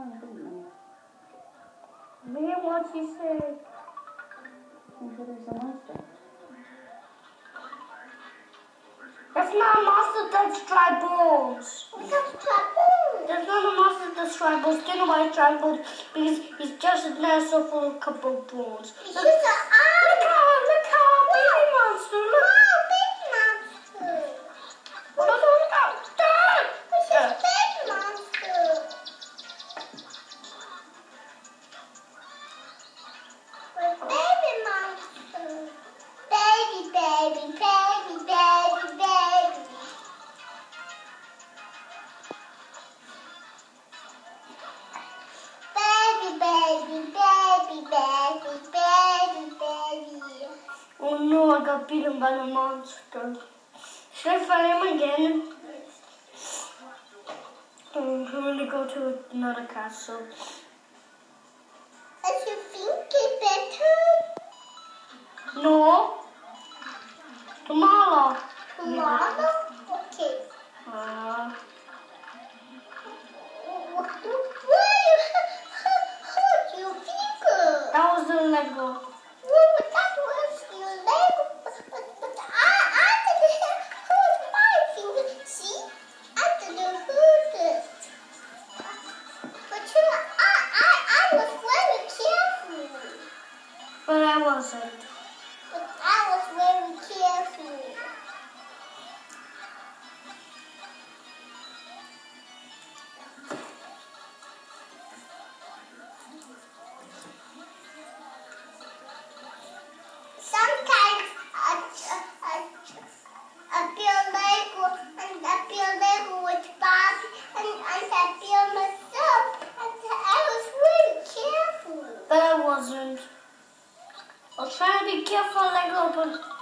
want to leave. Read what she said. Maybe there's a monster. That's not a monster, that's tribals. That's tribals. That's not a monster, that's tribals. Do you know why bones. Because he's just a dinosaur full of couple bones. He's just an Oh no, I got beaten by the monster. Should I fight him again? Um, I'm gonna go to another castle. As you think it better No. Tomorrow. tomorrow? Okay. Uh, What do you think? that was the Lego. I wasn't. Trying to be careful, Lego,